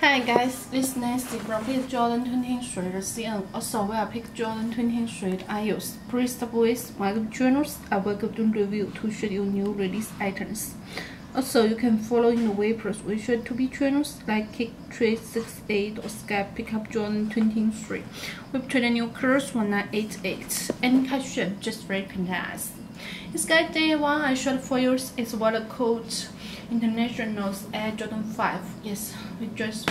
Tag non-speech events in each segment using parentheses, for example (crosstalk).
Hi guys, this Nancy from Pick Jordan 23的 CN. Also, we are Pick Jordan 23 iOS. Please stop with my channels. I go to review to show you new release items. Also, you can follow in the way persuasion to be channels like Kick 368 or Skype Pickup Jordan 23 with the new colors 1988 and caption just recognize. This guide day one I showed for you is what I called Internationals Air Jordan 5. Yes, we just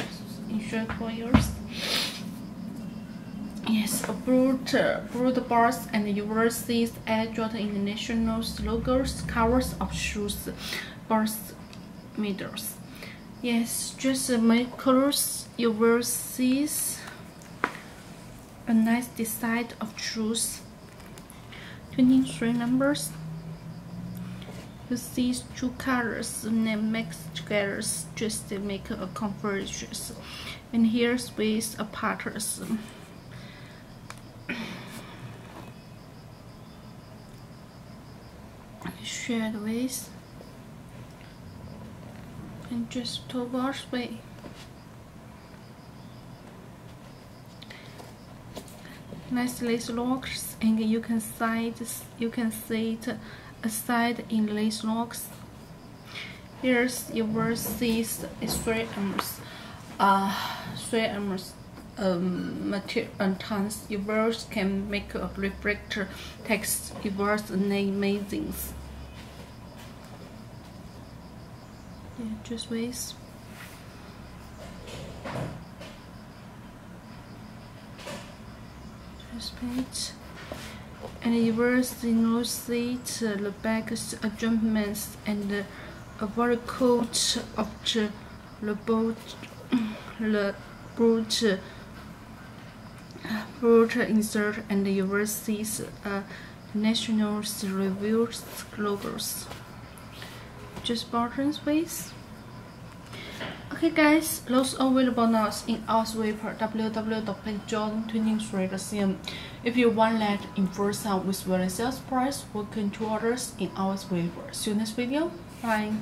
insured for yours. Yes, a uh, broad bars and see Air Jordan International logos, covers of shoes, bars, middles. Yes, just uh, my colors see a nice design of shoes. 23 numbers these two colors and mix together just to make a convergence and here's with a patterns. Shared with and just towards way nice lace locks and you can side you can see it aside in lace locks. Here's your versus three arms. Uh, three arms um, material and tons. Verse can make a reflector text. Your verse amazing. Yeah, just wait. Just page and reverse illustrate uh, the back adjustments and uh, a very coat of the boat (clears throat) the boot uh, boot insert and see uh, national reviews logos just buttons please Okay guys, those available now in our sweeper www.john23.cm. If you want that in first time with very sales price, welcome to orders in our sweeper. See you next video. Bye.